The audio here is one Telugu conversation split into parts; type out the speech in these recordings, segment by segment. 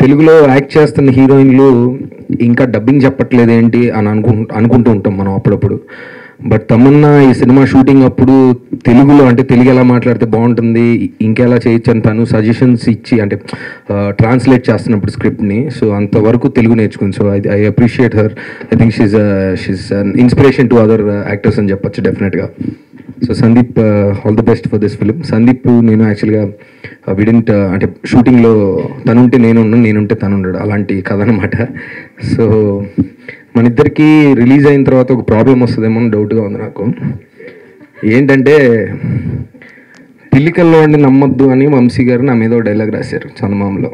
తెలుగులో యాక్ట్ చేస్తున్న హీరోయిన్లు ఇంకా డబ్బింగ్ చెప్పట్లేదు ఏంటి అని అనుకు అనుకుంటూ ఉంటాం మనం అప్పుడప్పుడు. బట్ తమన్నా ఈ సినిమా షూటింగ్ అప్పుడు తెలుగులో అంటే తెలుగు ఎలా మాట్లాడితే బాగుంటుంది ఇంకెలా చేయొచ్చు అని తను సజెషన్స్ ఇచ్చి అంటే ట్రాన్స్లేట్ చేస్తున్నప్పుడు స్క్రిప్ట్ని. సో అంతవరకు తెలుగు నేర్చుకుంది. So I I appreciate her. I think she's she's inspiration to other actors అని చెప్పొచ్చు డెఫినెట్గా. So Sandeep all the best for this film Sandeep నేను యాక్చువల్గా విడింట్ uh, uh, అంటే షూటింగ్లో తనుంటే నేను ఉన్నాను నేనుంటే తను ఉండడు. అలాంటి కథ అనమాట సో మన ఇద్దరికి రిలీజ్ అయిన తర్వాత ఒక ప్రాబ్లం వస్తుందేమో అని డౌట్గా ఉంది నాకు. ఏంటంటే పిల్లికల్లో ఉండి నమ్మొద్దు అని వంశీ గారు నా మీద డైలాగ్ రాశారు చందమామలో.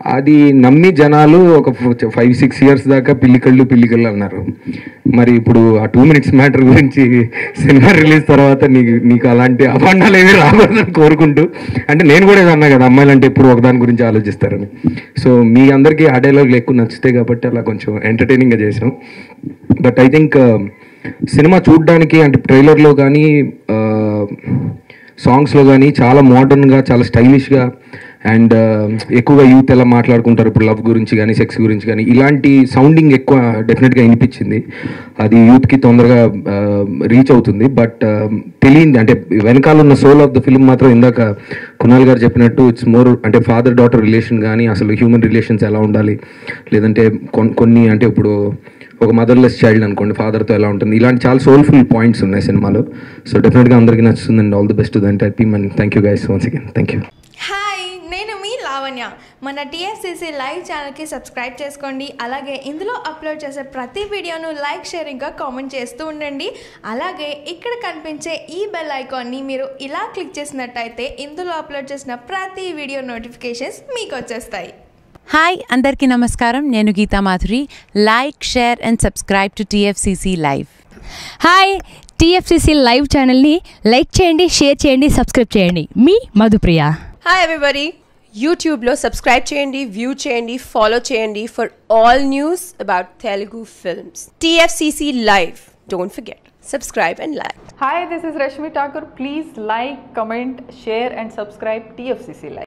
అది నమ్మి జనాలు ఒక ఫైవ్ సిక్స్ ఇయర్స్ దాకా పిల్లికళ్ళు పిల్లికళ్ళు అన్నారు. మరి ఇప్పుడు ఆ టూ మినిట్స్ మ్యాటర్ గురించి సినిమా రిలీజ్ తర్వాత నీకు నీకు అలాంటి అభండాలు ఏమీ రాకూడదని కోరుకుంటూ అంటే నేను కూడా ఏదన్నా కదా అమ్మాయిలు అంటే ఎప్పుడు ఒకదాని గురించి ఆలోచిస్తారని. సో మీ అందరికీ ఆ డైలాగులు ఎక్కువ నచ్చుతాయి కాబట్టి అలా కొంచెం ఎంటర్టైనింగ్గా చేసాం బట్ ఐ థింక్ సినిమా చూడడానికి అంటే ట్రైలర్లో కానీ uh, సాంగ్స్లో కానీ చాలా మోడర్న్గా చాలా స్టైలిష్గా అండ్ um, ఎక్కువగా యూత్ ఎలా మాట్లాడుకుంటారు ఇప్పుడు లవ్ గురించి కానీ సెక్స్ గురించి కానీ ఇలాంటి సౌండింగ్ ఎక్కువ డెఫినెట్గా వినిపించింది. అది యూత్కి తొందరగా um, రీచ్ అవుతుంది. బట్ um, తెలియంది అంటే వెనకాల ఉన్న సోల్ ఆఫ్ ద ఫిల్మ్ మాత్రం ఇందాక కునాల్ గారు చెప్పినట్టు ఇట్స్ మోర్ అంటే ఫాదర్ డాటర్ రిలేషన్ కానీ అసలు హ్యూమన్ రిలేషన్స్ ఎలా ఉండాలి? లేదంటే కొన్ని అంటే ఇప్పుడు ఒక మదర్లెస్ చైల్డ్ అనుకోండి ఫాదర్తో ఎలా ఉంటుంది? ఇలాంటి చాలా సోల్ఫుల్ పాయింట్స్ ఉన్నాయి సినిమాలో. సో డెఫినెట్గా అందరికీ నచ్చుతుందండి. All the best the entire team and thank you guys once again thank you Lavanya మన టీఎస్సీసీ లైవ్ ఛానల్కి సబ్స్క్రైబ్ చేసుకోండి. అలాగే ఇందులో అప్లోడ్ చేసే ప్రతి వీడియోను లైక్ షేరింగ్గా కామెంట్ చేస్తూ ఉండండి. అలాగే ఇక్కడ కనిపించే ఈ బెల్ ఐకాన్ని మీరు ఇలా క్లిక్ చేసినట్టయితే ఇందులో అప్లోడ్ చేసిన ప్రతి వీడియో నోటిఫికేషన్స్ మీకు వచ్చేస్తాయి. హాయ్ అందరికీ నమస్కారం. నేను Geetha Madhuri. Like share and subscribe to TFCC live. Hi TFCC live ఛానల్ని లైక్ చేయండి షేర్ చేయండి సబ్స్క్రైబ్ చేయండి. మీ మధుప్రియ. Hi everybody. యూట్యూబ్లో సబ్స్క్రైబ్ చేయండి వ్యూ చేయండి ఫాలో చేయండి for all news about Telugu films TFCC live don't forget subscribe and like Hi, this is Rashmi Thakur. Please like, comment, share, and subscribe TFCC Live.